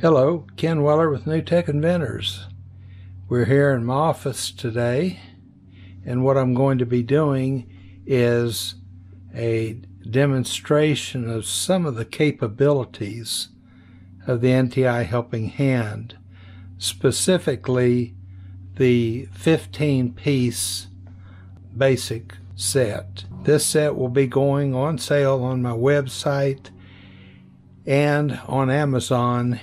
Hello, Ken Weller with New Tech Inventors. We're here in my office today, and what I'm going to be doing is a demonstration of some of the capabilities of the NTI Helping Hand, specifically the 15 piece basic set. This set will be going on sale on my website and on Amazon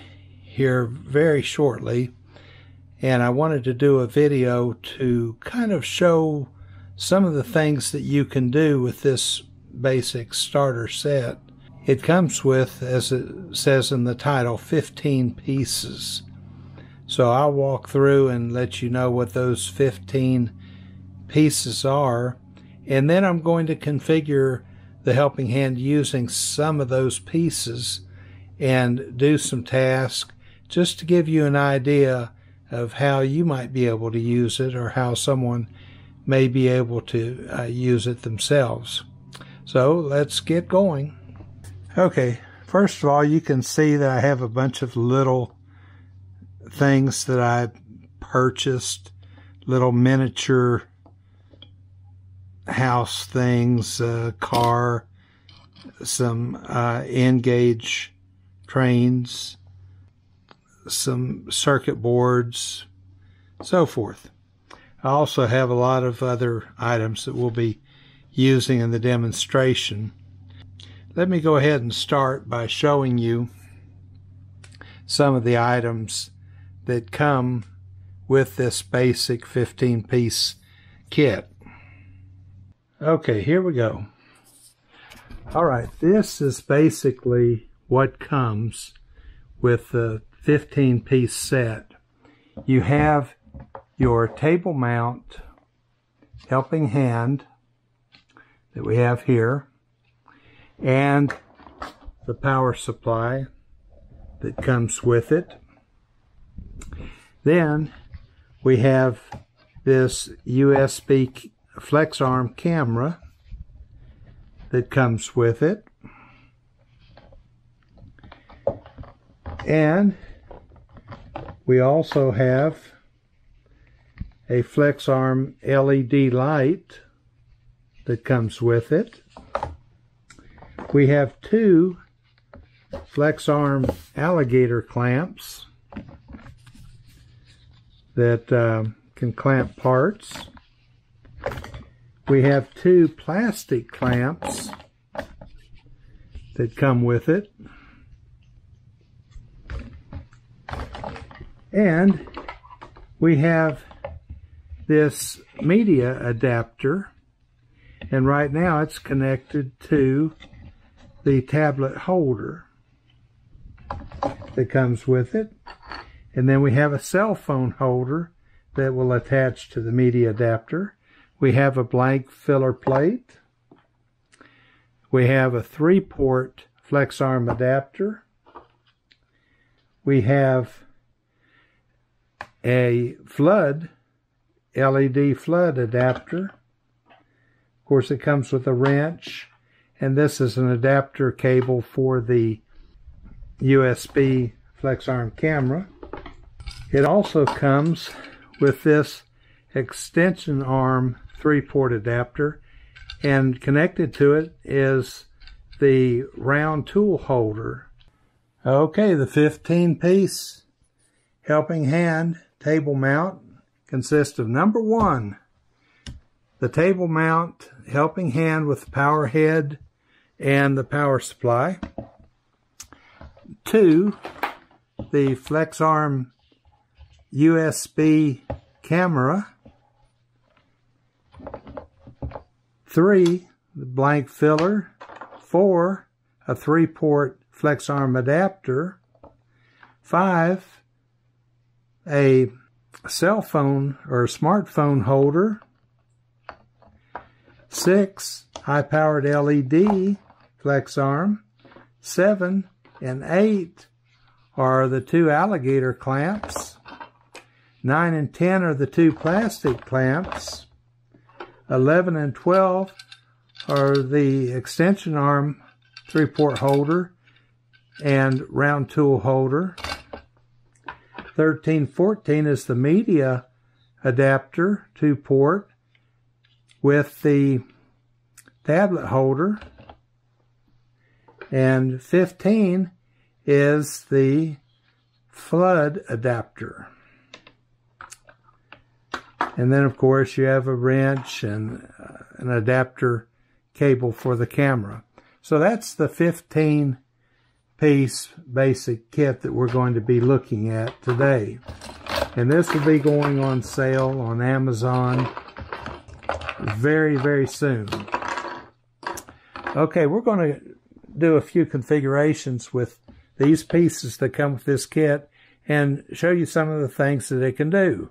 here very shortly. And I wanted to do a video to kind of show some of the things that you can do with this basic starter set. It comes with, as it says in the title, 15 pieces. So I'll walk through and let you know what those 15 pieces are. And then I'm going to configure the helping hand using some of those pieces and do some tasks just to give you an idea of how you might be able to use it or how someone may be able to uh, use it themselves. So let's get going. Okay, first of all, you can see that I have a bunch of little things that I purchased, little miniature house things, a car, some uh, N-gauge trains, some circuit boards, so forth. I also have a lot of other items that we'll be using in the demonstration. Let me go ahead and start by showing you some of the items that come with this basic 15 piece kit. Okay, here we go. All right, this is basically what comes with the 15 piece set. You have your table mount helping hand that we have here and the power supply that comes with it. Then we have this USB flex arm camera that comes with it. And we also have a flex arm LED light that comes with it. We have two flex arm alligator clamps that uh, can clamp parts. We have two plastic clamps that come with it. And we have this media adapter and right now it's connected to the tablet holder that comes with it. And then we have a cell phone holder that will attach to the media adapter. We have a blank filler plate. We have a three port flex arm adapter. We have a flood, LED flood adapter. Of course, it comes with a wrench, and this is an adapter cable for the USB flex arm camera. It also comes with this extension arm three port adapter and connected to it is the round tool holder. Okay, the 15 piece helping hand table mount consists of number one, the table mount helping hand with the power head and the power supply. Two, the flex arm USB camera. Three, the blank filler. Four, a three port flex arm adapter. Five, a cell phone or smartphone holder. Six, high powered LED flex arm. Seven and eight are the two alligator clamps. Nine and ten are the two plastic clamps. Eleven and twelve are the extension arm three port holder and round tool holder. 1314 is the media adapter, two port, with the tablet holder. And 15 is the flood adapter. And then, of course, you have a wrench and uh, an adapter cable for the camera. So that's the 15 piece basic kit that we're going to be looking at today. And this will be going on sale on Amazon very, very soon. Okay, we're going to do a few configurations with these pieces that come with this kit and show you some of the things that it can do.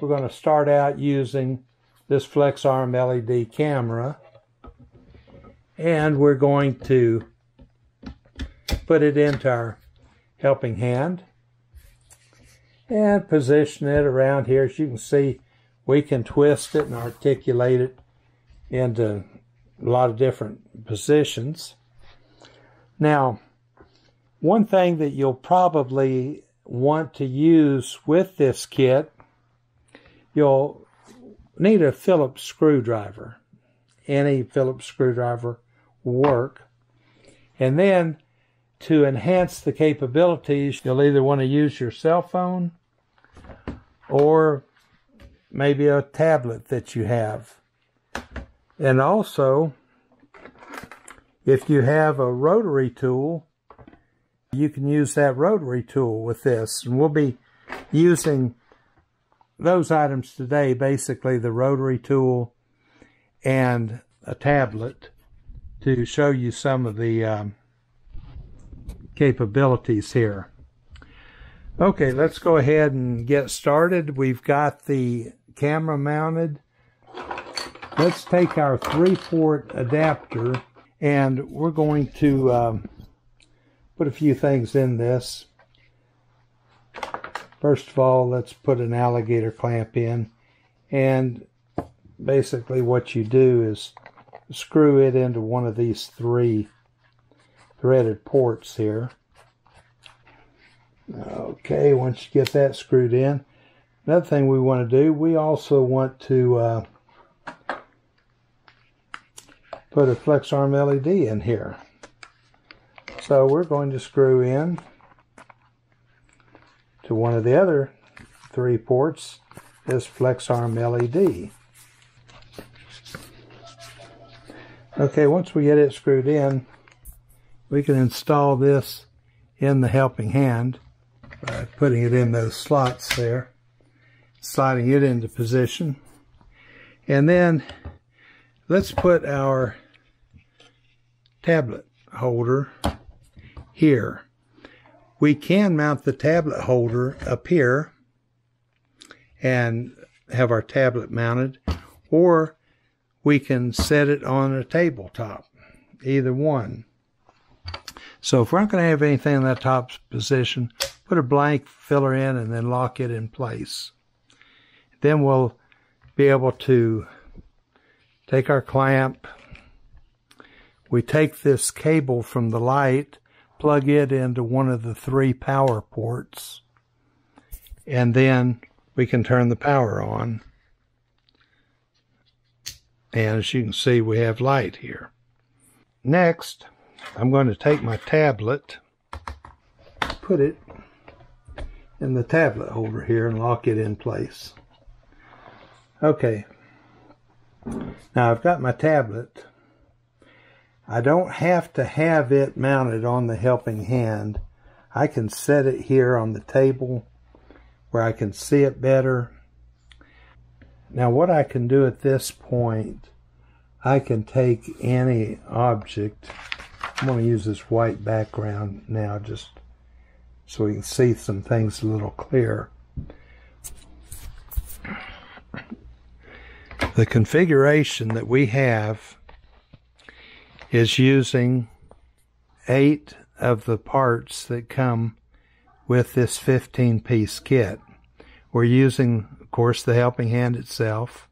We're going to start out using this FlexArm LED camera and we're going to put it into our helping hand and position it around here. As you can see, we can twist it and articulate it into a lot of different positions. Now, one thing that you'll probably want to use with this kit, you'll need a Phillips screwdriver. Any Phillips screwdriver will work. And then to enhance the capabilities, you'll either want to use your cell phone or maybe a tablet that you have. And also, if you have a rotary tool, you can use that rotary tool with this. And we'll be using those items today, basically the rotary tool and a tablet to show you some of the um, capabilities here. Okay, let's go ahead and get started. We've got the camera mounted. Let's take our three port adapter and we're going to um, put a few things in this. First of all, let's put an alligator clamp in. And basically what you do is screw it into one of these three threaded ports here. Okay, once you get that screwed in, another thing we want to do, we also want to uh, put a flex arm LED in here. So we're going to screw in to one of the other three ports this flex arm LED. Okay, once we get it screwed in, we can install this in the helping hand by putting it in those slots there, sliding it into position. And then let's put our tablet holder here. We can mount the tablet holder up here and have our tablet mounted, or we can set it on a tabletop, either one. So if we're not going to have anything in that top position, put a blank filler in and then lock it in place. Then we'll be able to take our clamp. We take this cable from the light plug it into one of the three power ports, and then we can turn the power on. And as you can see, we have light here. Next, I'm going to take my tablet, put it in the tablet holder here and lock it in place. Okay. Now I've got my tablet I don't have to have it mounted on the helping hand. I can set it here on the table where I can see it better. Now what I can do at this point, I can take any object. I'm going to use this white background now just so we can see some things a little clearer. The configuration that we have is using eight of the parts that come with this 15 piece kit. We're using, of course, the helping hand itself.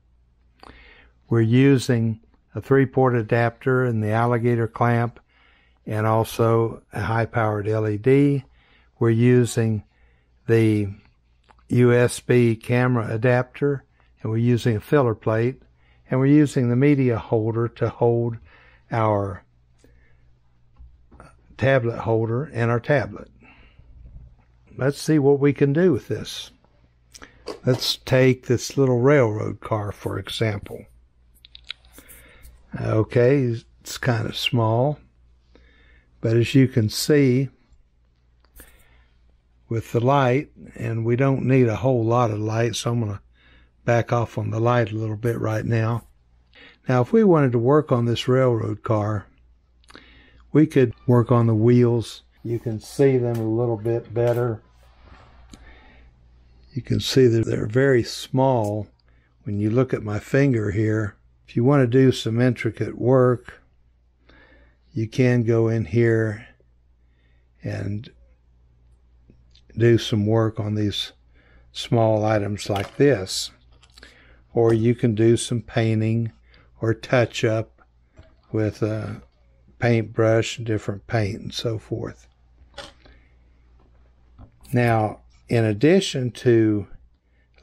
We're using a three port adapter and the alligator clamp and also a high powered LED. We're using the USB camera adapter and we're using a filler plate and we're using the media holder to hold our tablet holder and our tablet. Let's see what we can do with this. Let's take this little railroad car, for example. Okay, it's kind of small, but as you can see with the light, and we don't need a whole lot of light, so I'm going to back off on the light a little bit right now. Now, if we wanted to work on this railroad car, we could work on the wheels. You can see them a little bit better. You can see that they're very small when you look at my finger here. If you want to do some intricate work, you can go in here and do some work on these small items like this or you can do some painting or touch up with a paintbrush, different paint, and so forth. Now, in addition to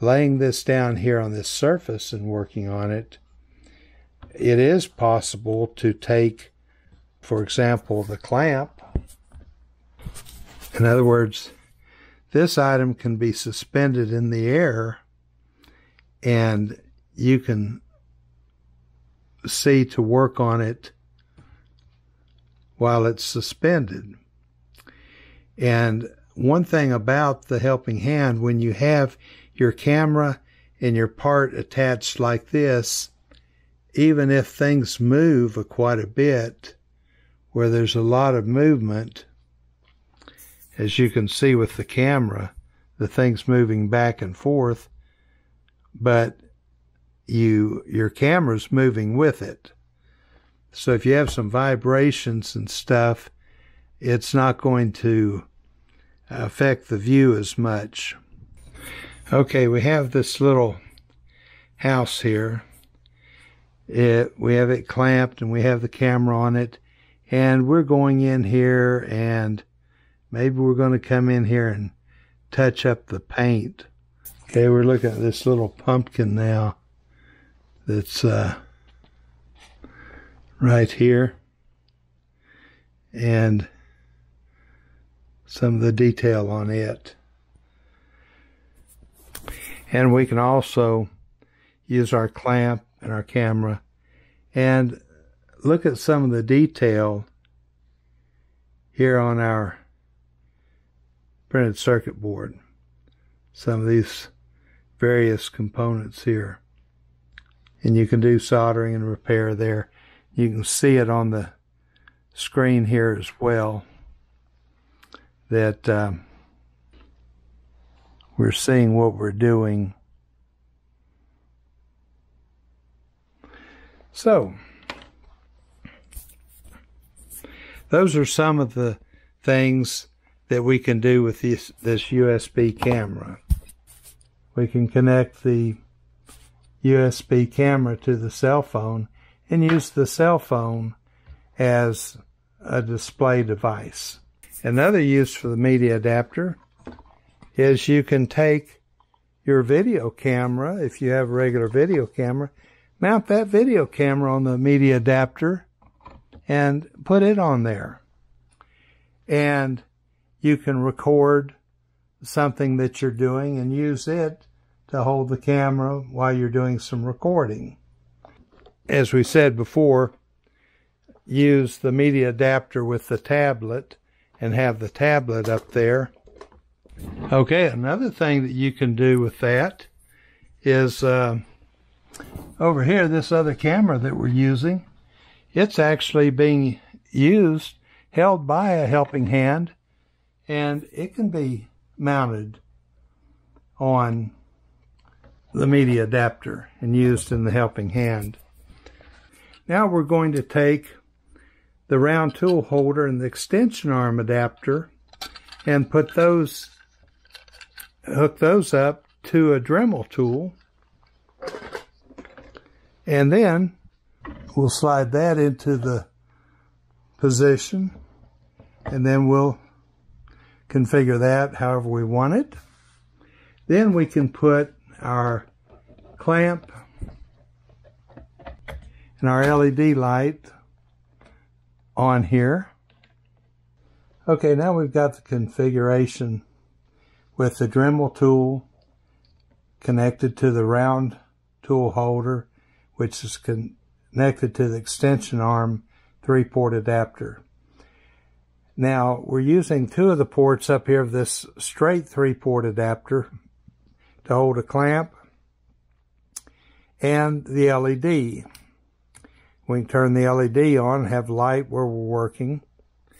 laying this down here on this surface and working on it, it is possible to take, for example, the clamp. In other words, this item can be suspended in the air and you can see to work on it while it's suspended. And one thing about the helping hand, when you have your camera and your part attached like this, even if things move quite a bit, where there's a lot of movement, as you can see with the camera, the thing's moving back and forth, but you your camera's moving with it. So if you have some vibrations and stuff, it's not going to affect the view as much. Okay, we have this little house here. It, we have it clamped and we have the camera on it. And we're going in here and maybe we're going to come in here and touch up the paint. Okay, we're looking at this little pumpkin now that's uh, right here and some of the detail on it. And we can also use our clamp and our camera and look at some of the detail here on our printed circuit board. Some of these various components here and you can do soldering and repair there. You can see it on the screen here as well that um, we're seeing what we're doing. So, those are some of the things that we can do with this, this USB camera. We can connect the USB camera to the cell phone and use the cell phone as a display device. Another use for the media adapter is you can take your video camera, if you have a regular video camera, mount that video camera on the media adapter and put it on there. And you can record something that you're doing and use it to hold the camera while you're doing some recording. As we said before, use the media adapter with the tablet and have the tablet up there. Okay, another thing that you can do with that is uh, over here, this other camera that we're using, it's actually being used, held by a helping hand, and it can be mounted on the media adapter and used in the helping hand. Now we're going to take the round tool holder and the extension arm adapter and put those, hook those up to a Dremel tool. And then we'll slide that into the position and then we'll configure that however we want it. Then we can put our clamp and our LED light on here. Okay, now we've got the configuration with the Dremel tool connected to the round tool holder, which is connected to the extension arm three port adapter. Now we're using two of the ports up here of this straight three port adapter to hold a clamp and the LED. We can turn the LED on have light where we're working.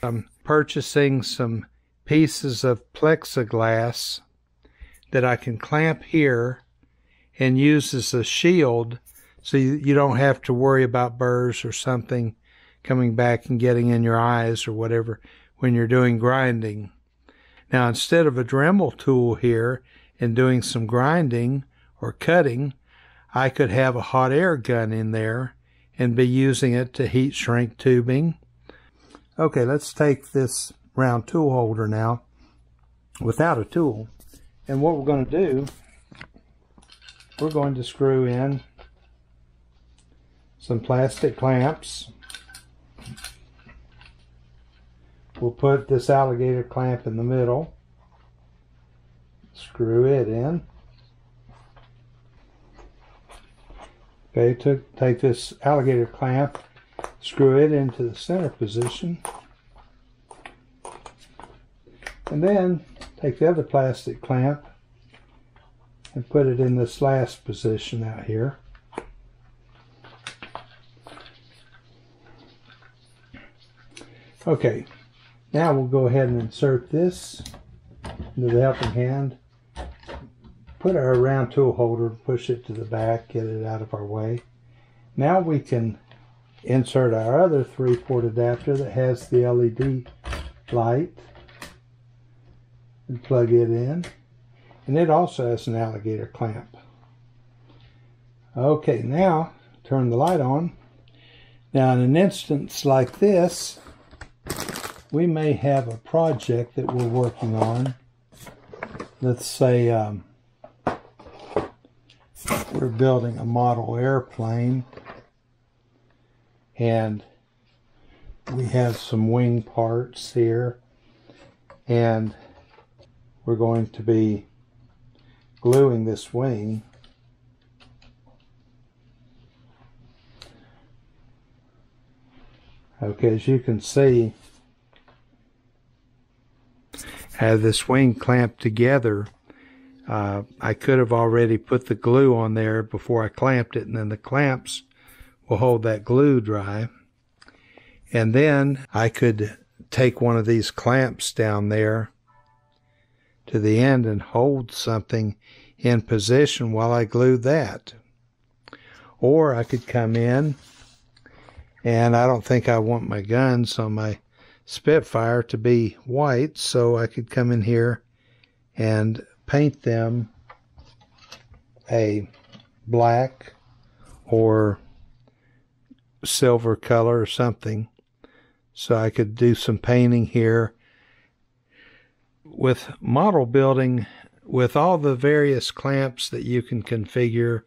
I'm purchasing some pieces of plexiglass that I can clamp here and use as a shield so you, don't have to worry about burrs or something coming back and getting in your eyes or whatever when you're doing grinding. Now, instead of a Dremel tool here and doing some grinding or cutting, I could have a hot air gun in there and be using it to heat shrink tubing. Okay, let's take this round tool holder now without a tool. And what we're going to do, we're going to screw in some plastic clamps. We'll put this alligator clamp in the middle. Screw it in. Okay, took, take this alligator clamp, screw it into the center position, and then take the other plastic clamp and put it in this last position out here. Okay, now we'll go ahead and insert this into the helping hand put our round tool holder, push it to the back, get it out of our way. Now we can insert our other three port adapter that has the LED light and plug it in. And it also has an alligator clamp. Okay, now turn the light on. Now in an instance like this, we may have a project that we're working on. Let's say um, we're building a model airplane and we have some wing parts here and we're going to be gluing this wing okay as you can see have this wing clamped together uh, I could have already put the glue on there before I clamped it, and then the clamps will hold that glue dry. And then I could take one of these clamps down there to the end and hold something in position while I glue that. Or I could come in, and I don't think I want my guns on my Spitfire to be white, so I could come in here and paint them a black or silver color or something. So I could do some painting here. With model building, with all the various clamps that you can configure,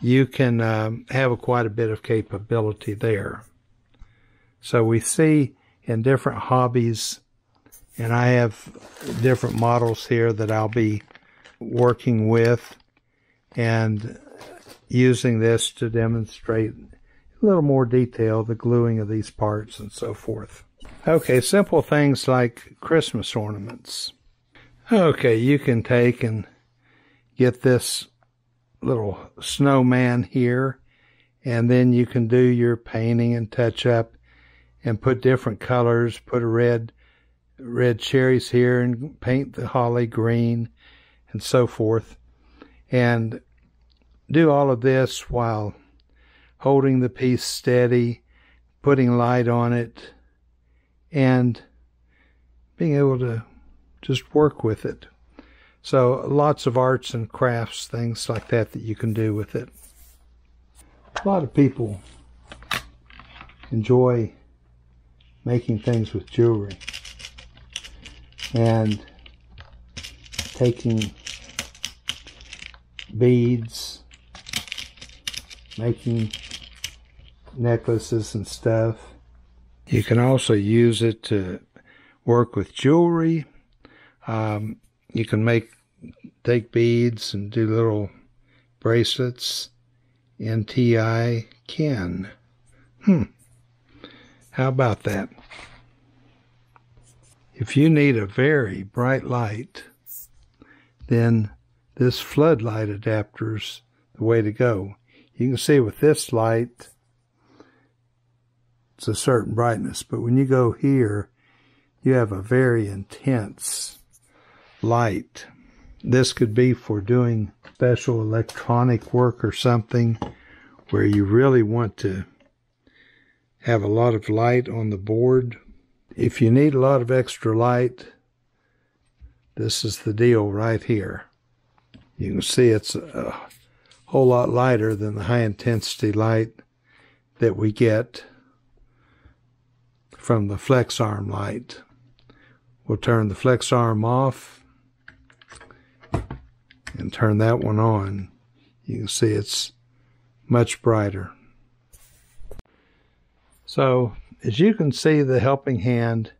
you can um, have a, quite a bit of capability there. So we see in different hobbies and I have different models here that I'll be working with and using this to demonstrate a little more detail the gluing of these parts and so forth. Okay, simple things like Christmas ornaments. Okay, you can take and get this little snowman here and then you can do your painting and touch up and put different colors, put a red red cherries here and paint the holly green and so forth. And do all of this while holding the piece steady, putting light on it, and being able to just work with it. So lots of arts and crafts, things like that that you can do with it. A lot of people enjoy making things with jewelry and taking beads, making necklaces and stuff. You can also use it to work with jewelry. Um, you can make take beads and do little bracelets. NTI Ken. Hmm. How about that? If you need a very bright light, then this floodlight adapter's the way to go. You can see with this light, it's a certain brightness, but when you go here, you have a very intense light. This could be for doing special electronic work or something where you really want to have a lot of light on the board. If you need a lot of extra light, this is the deal right here. You can see it's a whole lot lighter than the high intensity light that we get from the flex arm light. We'll turn the flex arm off and turn that one on, you can see it's much brighter. So as you can see, the helping hand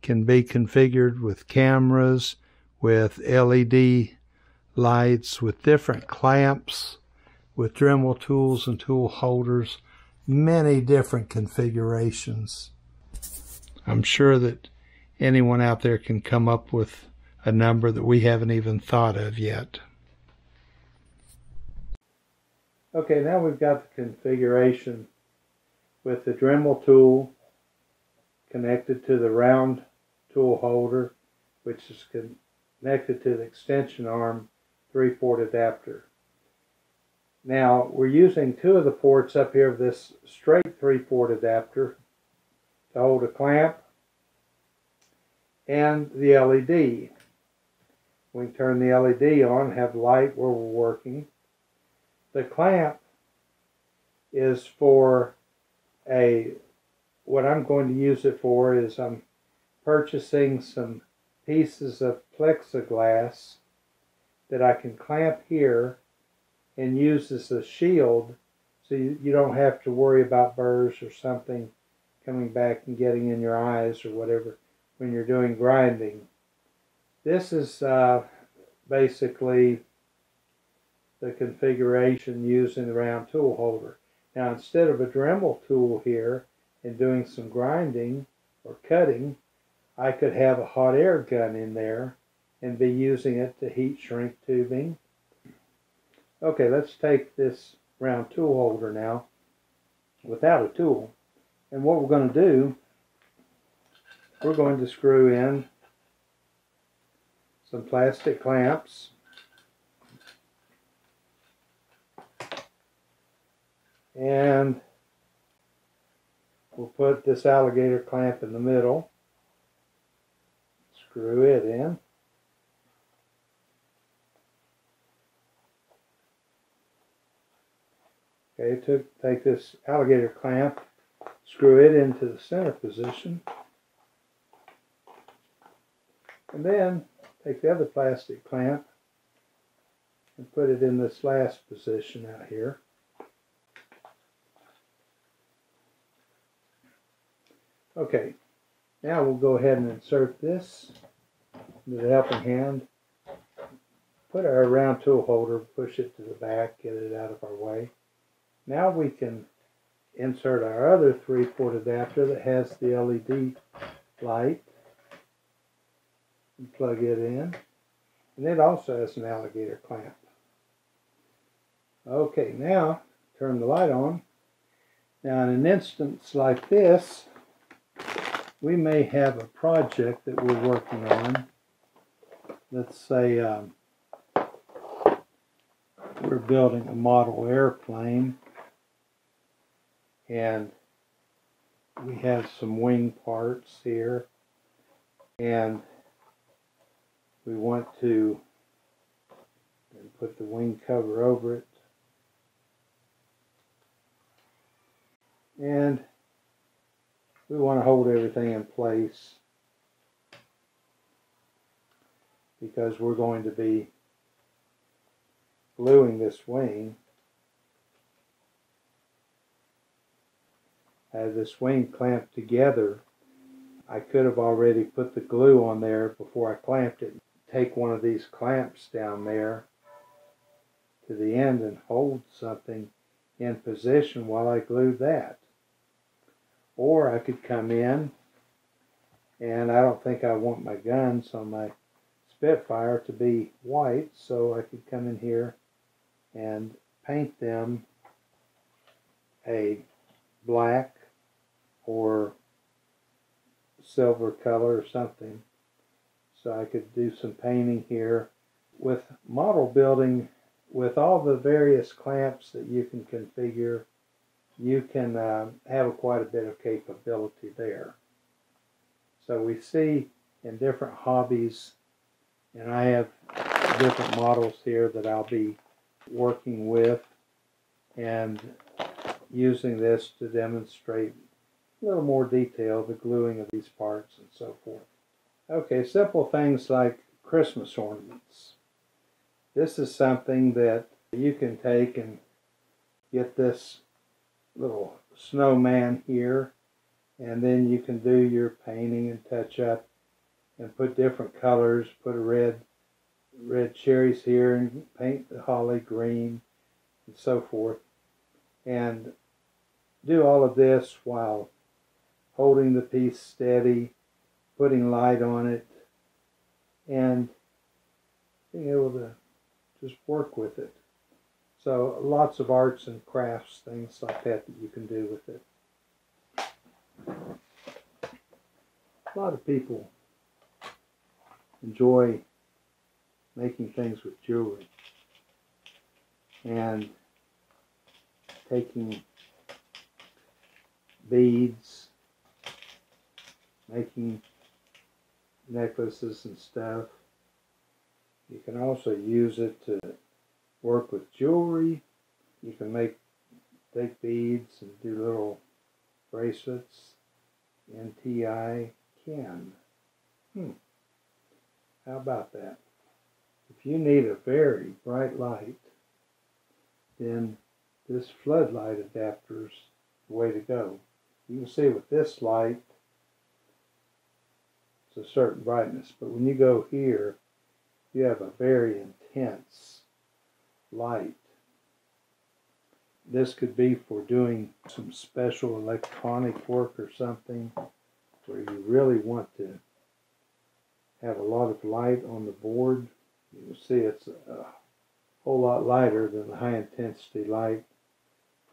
can be configured with cameras, with LED lights, with different clamps, with Dremel tools and tool holders, many different configurations. I'm sure that anyone out there can come up with a number that we haven't even thought of yet. Okay, now we've got the configuration with the Dremel tool connected to the round tool holder, which is connected to the extension arm 3-port adapter. Now, we're using two of the ports up here of this straight 3-port adapter to hold a clamp and the LED. We can turn the LED on, have light where we're working. The clamp is for a, what I'm going to use it for is I'm purchasing some pieces of plexiglass that I can clamp here and use as a shield so you, you don't have to worry about burrs or something coming back and getting in your eyes or whatever when you're doing grinding. This is uh, basically the configuration using the round tool holder. Now instead of a Dremel tool here and doing some grinding or cutting, I could have a hot air gun in there and be using it to heat shrink tubing. Okay, let's take this round tool holder now without a tool. And what we're going to do, we're going to screw in some plastic clamps. And we'll put this alligator clamp in the middle. Screw it in. Okay, to take this alligator clamp, screw it into the center position, and then Take the other plastic clamp and put it in this last position out here. Okay, now we'll go ahead and insert this into the helping hand. Put our round tool holder, push it to the back, get it out of our way. Now we can insert our other three-port adapter that has the LED light and plug it in. And it also has an alligator clamp. Okay, now turn the light on. Now in an instance like this, we may have a project that we're working on. Let's say um, we're building a model airplane and we have some wing parts here and we want to put the wing cover over it. And we want to hold everything in place because we're going to be gluing this wing. Have this wing clamped together. I could have already put the glue on there before I clamped it. Take one of these clamps down there to the end and hold something in position while I glue that. Or I could come in and I don't think I want my guns on my Spitfire to be white so I could come in here and paint them a black or silver color or something. So I could do some painting here with model building with all the various clamps that you can configure you can uh, have quite a bit of capability there so we see in different hobbies and I have different models here that I'll be working with and using this to demonstrate a little more detail the gluing of these parts and so forth. Okay, simple things like Christmas ornaments. This is something that you can take and get this little snowman here and then you can do your painting and touch up and put different colors put a red red cherries here and paint the holly green and so forth. And do all of this while holding the piece steady putting light on it and being able to just work with it so lots of arts and crafts things like that that you can do with it a lot of people enjoy making things with jewelry and taking beads, making necklaces and stuff. You can also use it to work with jewelry. You can make take beads and do little bracelets. NTI can. Hmm. How about that? If you need a very bright light, then this floodlight adapter is the way to go. You can see with this light, it's a certain brightness, but when you go here, you have a very intense light. This could be for doing some special electronic work or something where you really want to have a lot of light on the board. You see it's a whole lot lighter than the high intensity light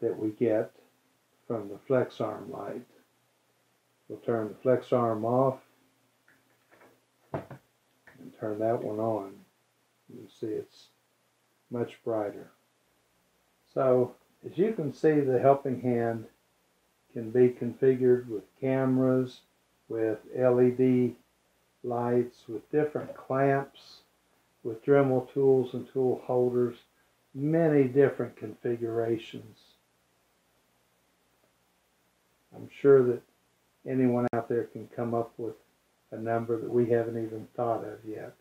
that we get from the flex arm light. We'll turn the flex arm off and turn that one on. You see it's much brighter. So as you can see the helping hand can be configured with cameras, with LED lights, with different clamps, with Dremel tools and tool holders, many different configurations. I'm sure that anyone out there can come up with a number that we haven't even thought of yet.